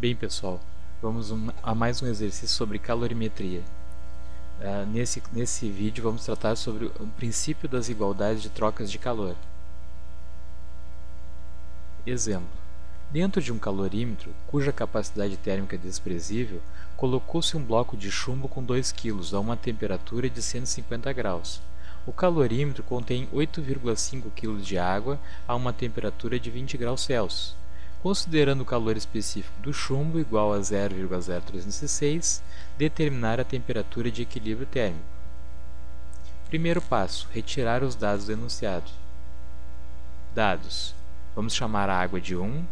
Bem pessoal, vamos a mais um exercício sobre calorimetria. Uh, nesse, nesse vídeo vamos tratar sobre o princípio das igualdades de trocas de calor. Exemplo. Dentro de um calorímetro, cuja capacidade térmica é desprezível, colocou-se um bloco de chumbo com 2 kg a uma temperatura de 150 graus. O calorímetro contém 8,5 kg de água a uma temperatura de 20 graus Celsius. Considerando o calor específico do chumbo igual a 0,0306, determinar a temperatura de equilíbrio térmico. Primeiro passo: retirar os dados do enunciado. Dados: vamos chamar a água de 1.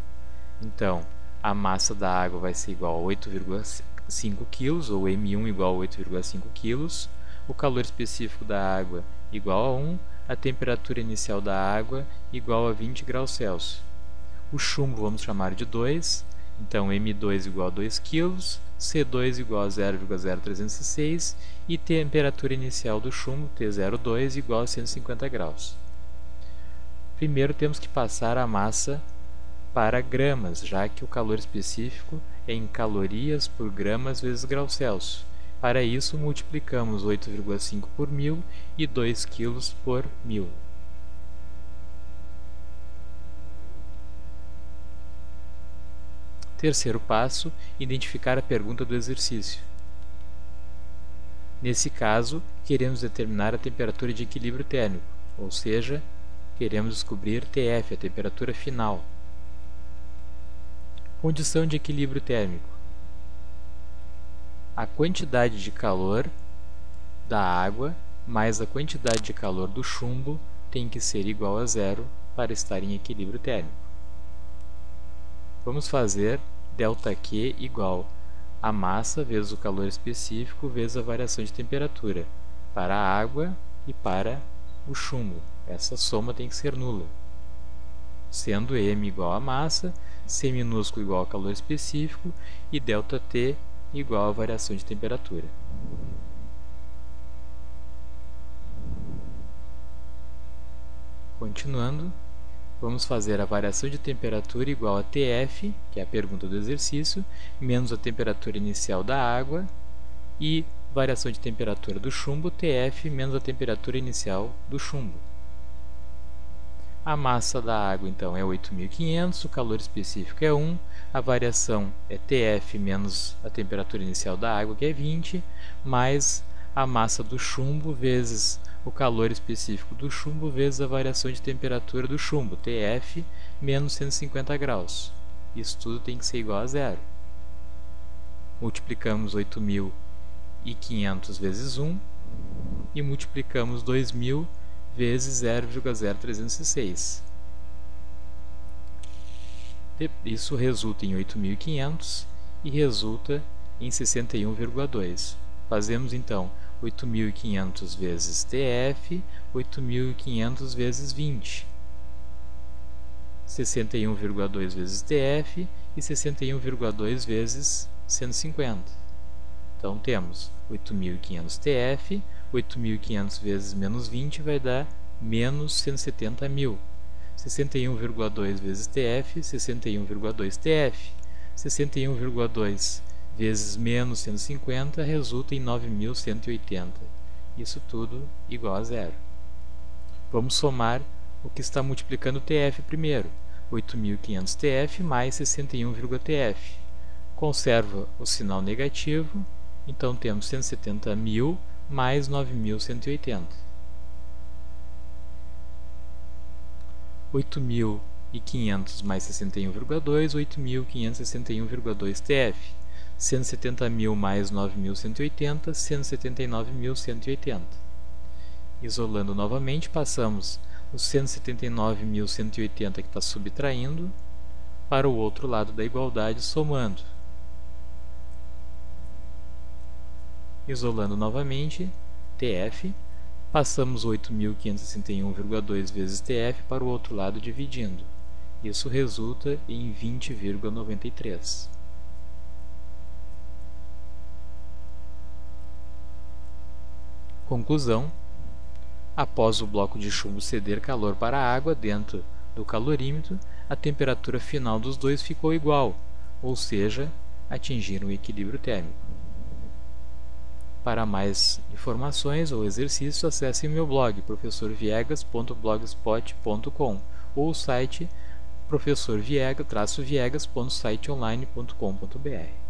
Então, a massa da água vai ser igual a 8,5 kg, ou M1 igual a 8,5 kg. O calor específico da água igual a 1. A temperatura inicial da água igual a 20 graus Celsius. O chumbo vamos chamar de 2, então M2 igual a 2 kg, C2 igual a 0,0306 e temperatura inicial do chumbo, T02, igual a 150 graus. Primeiro temos que passar a massa para gramas, já que o calor específico é em calorias por gramas vezes graus Celsius. Para isso, multiplicamos 8,5 por 1000 e 2 kg por 1000. Terceiro passo, identificar a pergunta do exercício. Nesse caso, queremos determinar a temperatura de equilíbrio térmico, ou seja, queremos descobrir TF, a temperatura final. Condição de equilíbrio térmico. A quantidade de calor da água mais a quantidade de calor do chumbo tem que ser igual a zero para estar em equilíbrio térmico. Vamos fazer ΔQ igual a massa vezes o calor específico vezes a variação de temperatura para a água e para o chumbo. Essa soma tem que ser nula. Sendo m igual a massa, c minúsculo igual ao calor específico e ΔT igual a variação de temperatura. Continuando, Vamos fazer a variação de temperatura igual a TF, que é a pergunta do exercício, menos a temperatura inicial da água, e variação de temperatura do chumbo, TF, menos a temperatura inicial do chumbo. A massa da água, então, é 8.500, o calor específico é 1, a variação é TF menos a temperatura inicial da água, que é 20, mais a massa do chumbo vezes o calor específico do chumbo vezes a variação de temperatura do chumbo, TF, menos 150 graus. Isso tudo tem que ser igual a zero. Multiplicamos 8.500 vezes 1 e multiplicamos 2.000 vezes 0,0306. Isso resulta em 8.500 e resulta em 61,2. Fazemos então 8.500 vezes TF, 8.500 vezes 20. 61,2 vezes TF e 61,2 vezes 150. Então temos 8.500 TF, 8.500 vezes menos 20 vai dar menos 170.000. 61,2 vezes TF, 61,2 TF. 61,2 vezes menos 150 resulta em 9.180. Isso tudo igual a zero. Vamos somar o que está multiplicando TF primeiro. 8.500 TF mais 61,TF. Conserva o sinal negativo, então temos 170.000 mais 9.180. 8.500 mais 61,2, 8.561,2 TF. 170.000 mais 9.180, 179.180. Isolando novamente, passamos os 179.180 que está subtraindo para o outro lado da igualdade, somando. Isolando novamente, TF, passamos 8.561,2 vezes TF para o outro lado, dividindo. Isso resulta em 20,93. Conclusão: após o bloco de chumbo ceder calor para a água dentro do calorímetro, a temperatura final dos dois ficou igual, ou seja, atingiram o equilíbrio térmico. Para mais informações ou exercícios, acesse meu blog professorviegas.blogspot.com ou o site professorviega-viegas.siteonline.com.br.